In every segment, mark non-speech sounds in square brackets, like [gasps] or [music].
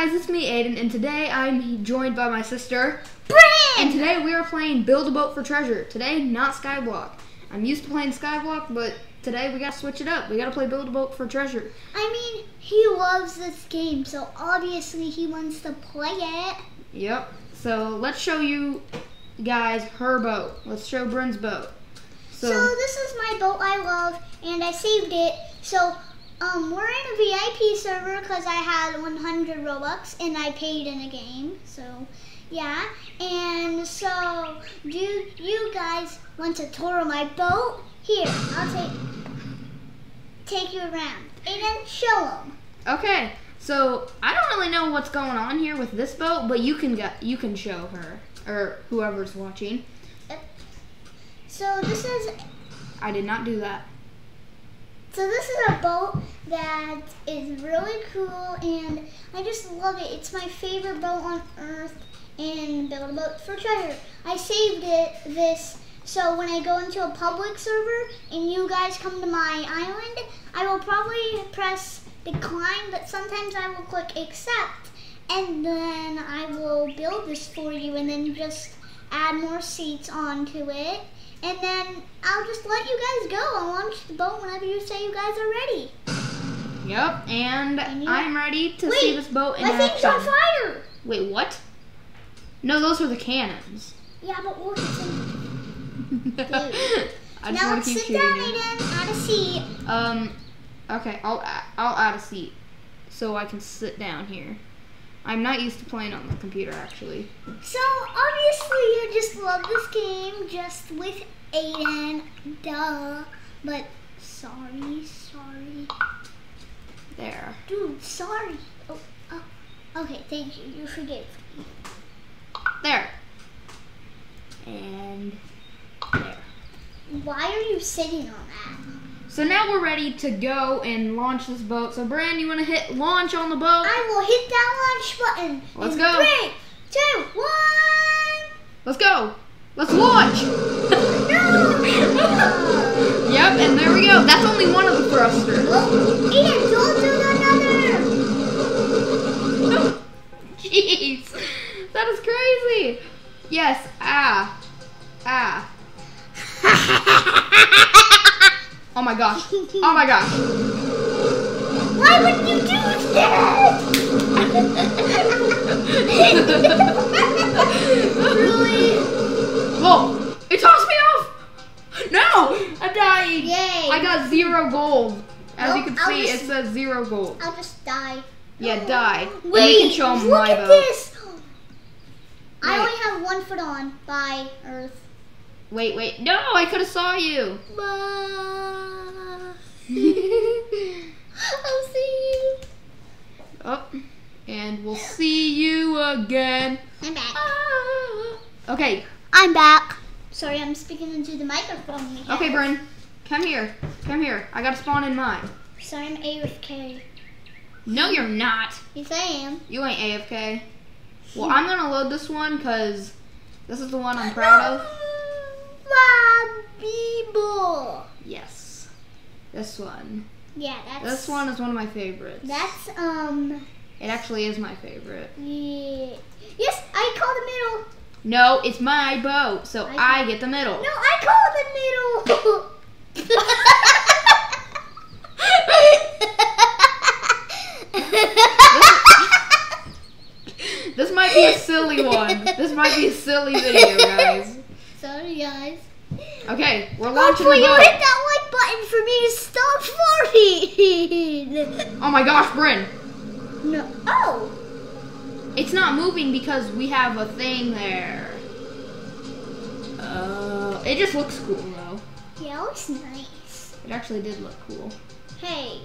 guys, it's me Aiden, and today I'm joined by my sister. Brynn! And today we are playing Build a Boat for Treasure. Today, not Skyblock. I'm used to playing Skyblock, but today we gotta switch it up. We gotta play Build a Boat for Treasure. I mean, he loves this game, so obviously he wants to play it. Yep. So let's show you guys her boat. Let's show Brynn's boat. So, this is my boat I love, and I saved it. So um, we're in a VIP server because I had 100 Robux and I paid in a game. So yeah, and so do you guys want to tour my boat? Here, I'll take take you around and then show them. Okay. So I don't really know what's going on here with this boat, but you can get you can show her or whoever's watching. So this is I did not do that. So this is a boat that is really cool and I just love it. It's my favorite boat on earth and build a boat for treasure. I saved it this so when I go into a public server and you guys come to my island, I will probably press decline, but sometimes I will click accept and then I will build this for you and then just add more seats onto it and then I'll just let you guys go and launch the boat whenever you say you guys are ready. Yep, and, And I'm ready to Wait, see this boat in My thing's action. on fire! Wait, what? No, those are the cannons. Yeah, but it's [laughs] in... I just now want to keep sit shooting down. Aiden. Add a seat. Um, okay, I'll I'll add a seat so I can sit down here. I'm not used to playing on the computer actually. So, obviously you just love this game just with Aiden. Duh. But, sorry, sorry. There. Dude, sorry. Oh, oh. Okay, thank you. You forgave me. There. And there. Why are you sitting on that? So now we're ready to go and launch this boat. So Brynn, you want to hit launch on the boat? I will hit that launch button. Let's go. Three, two, one. Let's go. Let's launch. No! [laughs] Yep, and there we go. That's only one of the thrusters. oh, Ian, don't do another. [laughs] Jeez, that is crazy. Yes, ah, ah. [laughs] Oh my gosh. Oh my gosh. Why would you do that? really? Whoa, it tossed me off. No, I'm dying. Yay. I got zero gold. As you can I'll see, just- it says zero gold. I'll just die. Yeah, die. And Wait, you can show 'em look my at this. I only have one foot on. Bye, Earth. Wait, wait. No, I could have saw you. Bye. [laughs] I'll see you. Oh, and we'll see you again. I'm back. Ah. Okay, I'm back. Sorry, I'm speaking into the microphone. again. okay, Brynn. Come here. Come here. I gotta spawn in mine. Sorry, I'm AFK. No, you're not. Yes, I am. You ain't AFK. Well, I'm gonna load this one because this is the one I'm proud of. People. Yes. This one. Yeah, that's. This one is one of my favorites. That's um. It actually is my favorite. Yeah. Yes, I call the middle. No, it's my boat, so I- I get the middle. No, I call the middle. [laughs] This might be a silly one. This might be a silly video, guys. Sorry, guys. Okay, we're launching Hopefully you hit that like button for me to stop farting. [laughs] Oh my gosh, Brynn. no. Oh. It's not moving because we have a thing there. Uh, it just looks cool though. Yeah, it looks nice. It actually did look cool. Hey.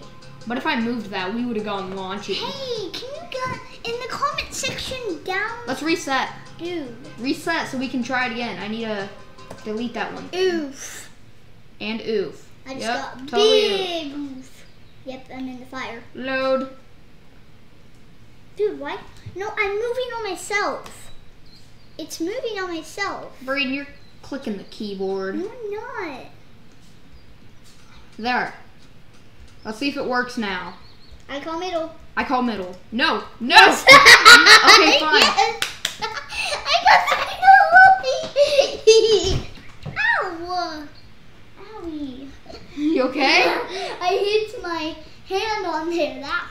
But if I moved that, we would have gone launching. Hey, can you go in the comment section down? Let's reset. Dude. Reset so we can try it again. I need to delete that one. Oof. And oof. I just Yep, got totally big oof. Yep, I'm in the fire. Load. Dude, why? No, I'm moving on myself. It's moving on myself. Braden, you're clicking the keyboard. No, I'm not. There. Let's see if it works now. I call middle. I call middle. No, no. [laughs] okay, fine. Yes. [laughs] I got the middle. [laughs] Ow! Owie. You okay? [laughs] I hit my hand on there. That.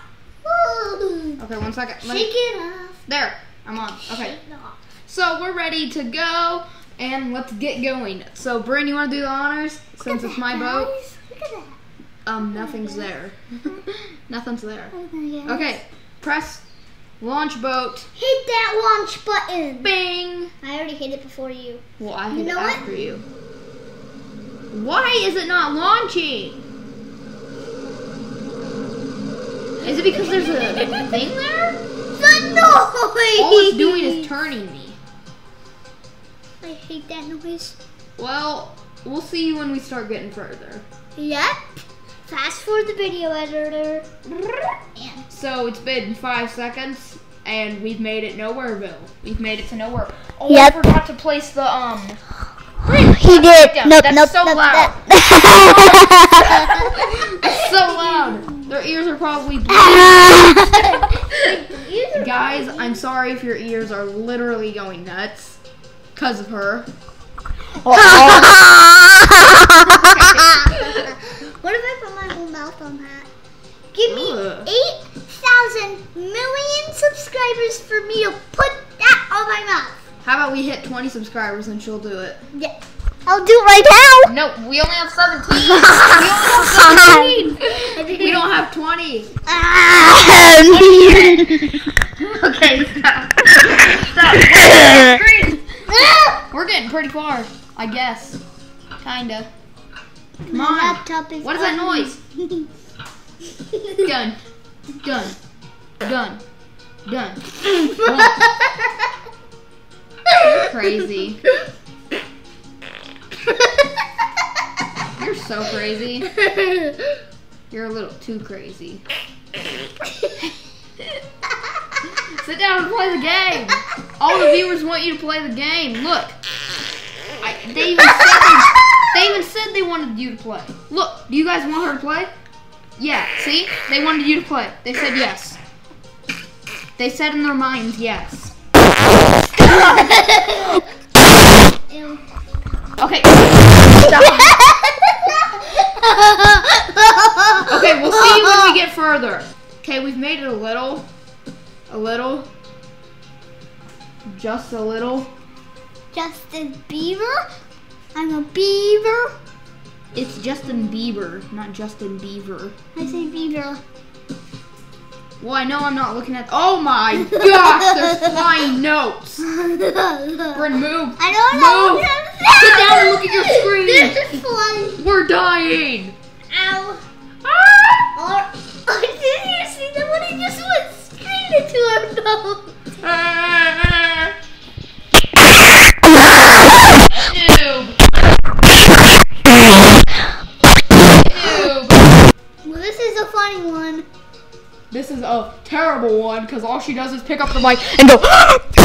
Ooh. Okay, one second. Let me- Shake it off. there, I'm on. Okay, Shake it off. so we're ready to go, and let's get going. So, Brynn, you want to do the honors since it's my boat? Guys, Look at that. Um, [laughs] [laughs] nothing's there. Nothing's there. Okay. Press launch boat. Hit that launch button. Bing. I already hit it before you. Well, I You hit it know what? after you. Why is it not launching? Is it because there's a thing there? The noise. All it's doing is turning me. I hate that noise. Well, we'll see when we start getting further. Yep. Fast forward the video editor. And So it's been five seconds, and we've made it Nowhereville. We've made it to nowhere. Oh, Yep. I forgot to place the um. He did. down. That's so loud. It's [laughs] [laughs] so loud. Their ears are probably bleeding. [laughs] Guys, I'm sorry if your ears are literally going nuts because of her. what if I put my whole mouth on that? Give me Ugh. 8,000 million subscribers for me to put that on my mouth. How about we hit 20 subscribers and she'll do it? Yeah. I'll do it right now. No, we only have 17. we only have 17. [laughs] we don't have 20. Um, [laughs] okay, [laughs] stop. Stop. We're getting pretty far, I guess. Kinda. Come My on. laptop is What is that noise? Done. Done. Done. Done. You're crazy. So crazy. [laughs] You're a little too crazy. Sit down and play the game. All the viewers want you to play the game. Look. I, they, even said they, they even said they wanted you to play. Look, do you guys want her to play? Yeah, see? They wanted you to play. They said yes. They said in their minds yes. [laughs] Okay. Stop. [laughs] Okay, we'll see when we get further. Okay, we've made it a little. A little. Just a little. Justin Bieber? I'm a beaver. It's Justin Bieber, not Justin Beaver. I say beaver. Well, I know I'm not looking at. Oh my gosh, there's [laughs] flying notes. [laughs] Brynn, move. I don't know. Move. Sit down and look at your [laughs] screen. This is flying. We're dying. Ow. Ah! Or, [laughs] did you see that one? He just went straight into our nose. Ah! Noob. Noob. Well, this is a funny one. This is a terrible one because all she does is pick up the mic and go. [gasps] [laughs]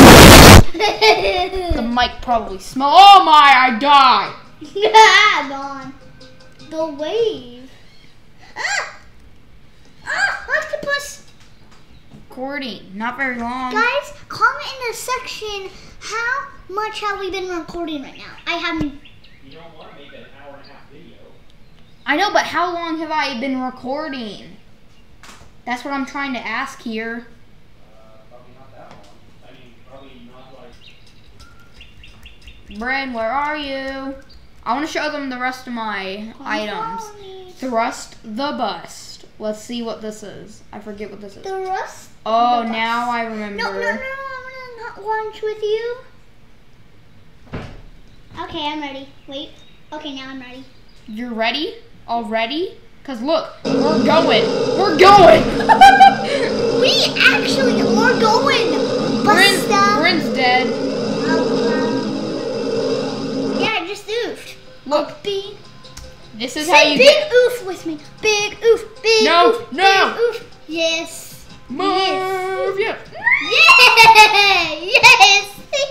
[laughs] the mic probably smell. Oh my! I die. yeah, Don. The wave. Ah! Ah, octopus. Recording, not very long. Guys, comment in the section how much have we been recording right now? I haven't. You don't want to make an hour and a half video. I know, but how long have I been recording? That's what I'm trying to ask here. Uh, probably not that long. I mean, probably not Brynn, where are you? I want to show them the rest of my items. Thrust the bust. Let's see what this is. I forget what this is. The rust. Oh, now I remember. No, no, no. I want to launch with you. Okay, I'm ready. Wait. Okay, now I'm ready. You're ready already? Cause look, we're going. We're going. [laughs] We actually are going. Brynn, Busta. Brynn's dead. Look, Big. this is how Say you big get. oof with me. Big oof. Big No, oof. no. Big oof. Yes. Move, yeah. Yay! [laughs] Yes! yes!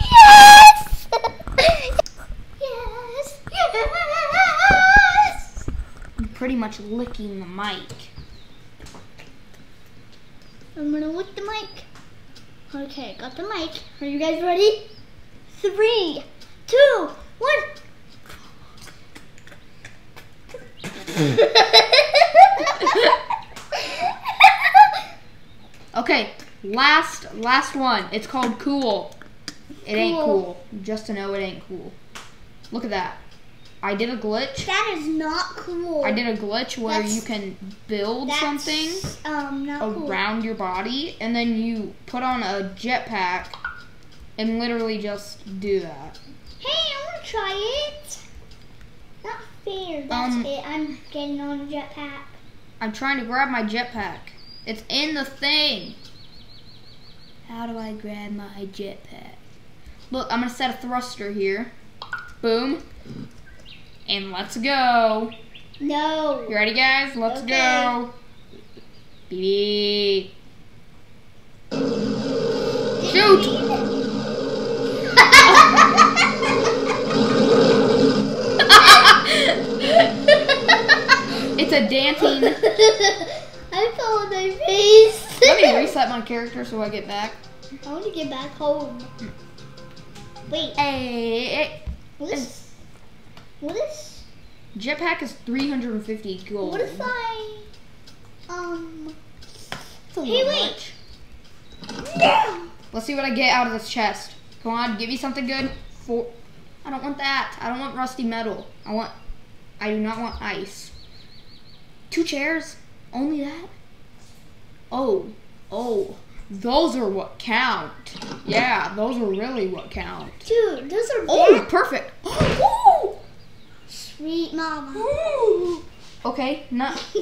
Yes! Yes! Yes! I'm pretty much licking the mic. I'm gonna lick the mic. Okay, got the mic. Are you guys ready? Three, two, one. [laughs] Okay, last last one. It's called cool. It ain't Cool. cool. Just to know it ain't cool. Look at that. I did a glitch. that is not cool. I did a glitch where That's- you can build something Um, not cool. around your body and then you put on a jetpack and literally just do that. Hey, I want to try it. Not fair. That's Um, it. I'm getting on a jetpack. I'm trying to grab my jetpack. It's in the thing. How do I grab my jetpack? Look, I'm gonna set a thruster here. Boom. And let's go. No. You ready, guys? Let's Okay. go. BB. Shoot! It's a dancing. [laughs] I fell on my face. Let me [laughs] reset my character so I get back. I want to get back home. Wait, Hey, what is? What is? jetpack is 350 gold. What if I? Um. Hey, wait. No. Let's see what I get out of this chest. Come on, give me something good. For I don't want that. I don't want rusty metal. I want. I do not want ice. Two chairs. Only that. Oh, oh, those are what count. Yeah, those are really what count. Dude, those are Oh, perfect. Ooh. [gasps] Sweet mama. Ooh. [gasps] Okay, not. [laughs]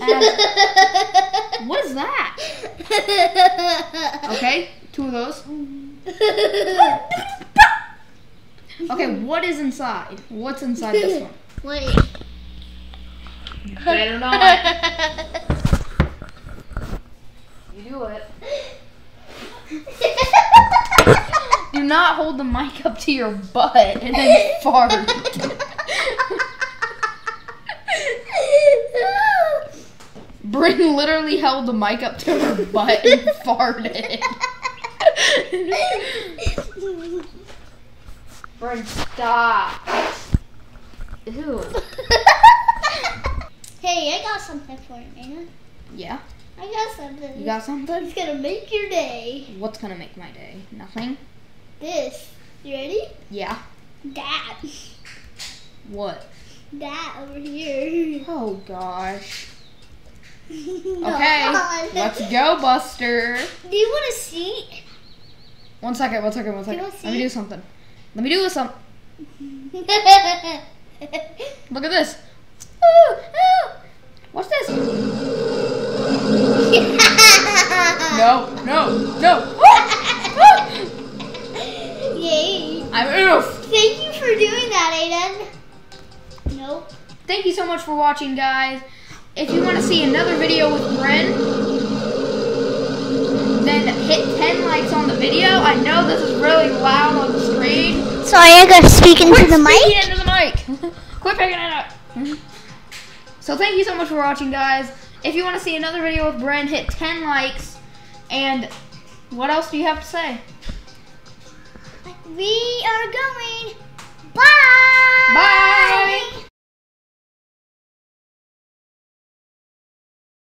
What is that? Okay, two of those. [laughs] Okay, what is inside? What's inside this one? Wait. Better not. [laughs] You do it. Do not hold the mic up to your butt and then fart. Brynn literally held the mic up to her butt and farted. Brynn, stop. Ew. Hey, I got something for you, man. Yeah, I got something. you got something? It's gonna make your day. What's gonna make my day? Nothing? This. You ready? Yeah. That. What? That over here. Oh gosh. No. [laughs] Okay, let's go, Buster. Do you want to see? One second, one second, one second. Let me do something. Let me do some. [laughs] Look at this. [laughs] Ooh, ooh. What's this? [laughs] No, no, no. [laughs] Yay. I'm oof. Thank you for doing that, Aiden. Nope. Thank you so much for watching, guys. If you want to see another video with Brynn, then hit 10 likes on the video. I know this is really loud on the screen. Sorry, I got to speak into Quit the mic. into the mic. [laughs] Quit picking it up. So thank you so much for watching, guys. If you want to see another video with Brynn, hit 10 likes. And what else do you have to say? We are going. Bye. Bye.